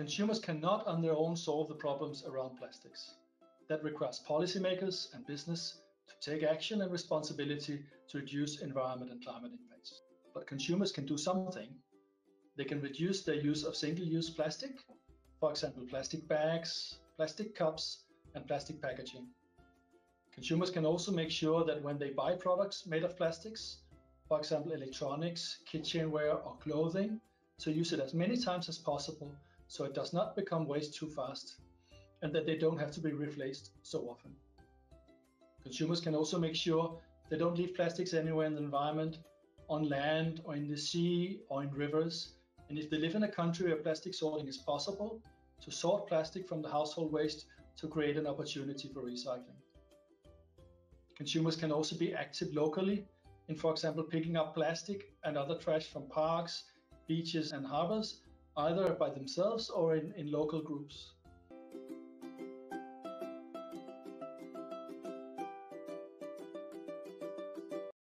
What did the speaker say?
consumers cannot on their own solve the problems around plastics. That requires policymakers and business to take action and responsibility to reduce environment and climate impacts. But consumers can do something. They can reduce their use of single-use plastic, for example, plastic bags, plastic cups, and plastic packaging. Consumers can also make sure that when they buy products made of plastics, for example, electronics, kitchenware, or clothing, to use it as many times as possible so it does not become waste too fast and that they don't have to be replaced so often. Consumers can also make sure they don't leave plastics anywhere in the environment, on land or in the sea or in rivers. And if they live in a country where plastic sorting is possible, to sort plastic from the household waste to create an opportunity for recycling. Consumers can also be active locally in, for example, picking up plastic and other trash from parks, beaches, and harbors, either by themselves or in, in local groups.